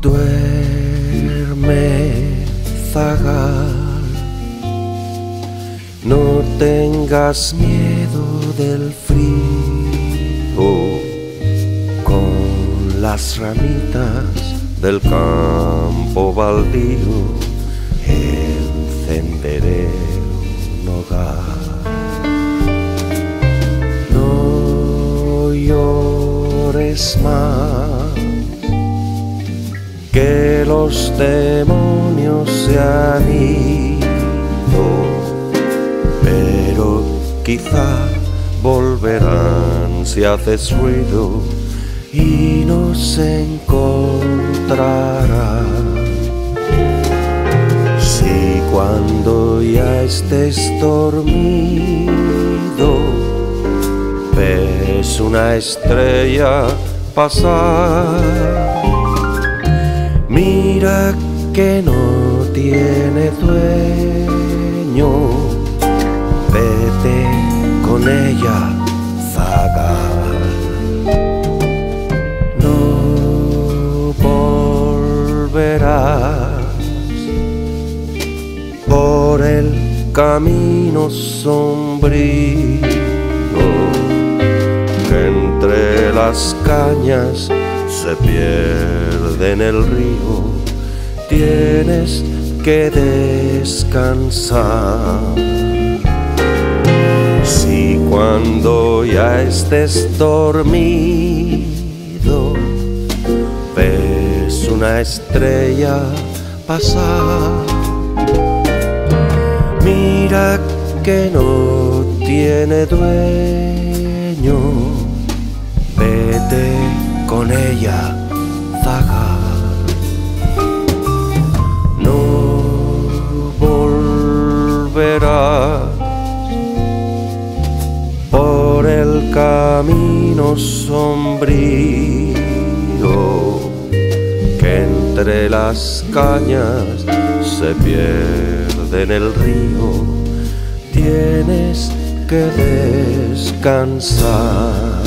Duerme, zagal, no tengas miedo del frío, con las ramitas del campo baldío encenderé un hogar. No llores más que los demonios se han ido, pero quizá volverán si haces ruido y nos encontrarán. Cuando ya estés dormido. Ves una estrella pasar, Mira que no tiene dueño, vete con ella, zagal. No volverás camino sombrío que entre las cañas se pierde en el río, tienes que descansar. Si cuando ya estés dormido ves una estrella pasar, que no tiene dueño, vete con ella, zagal. No volverás por el camino sombrío que entre las cañas se pierde en el río. Tienes que descansar.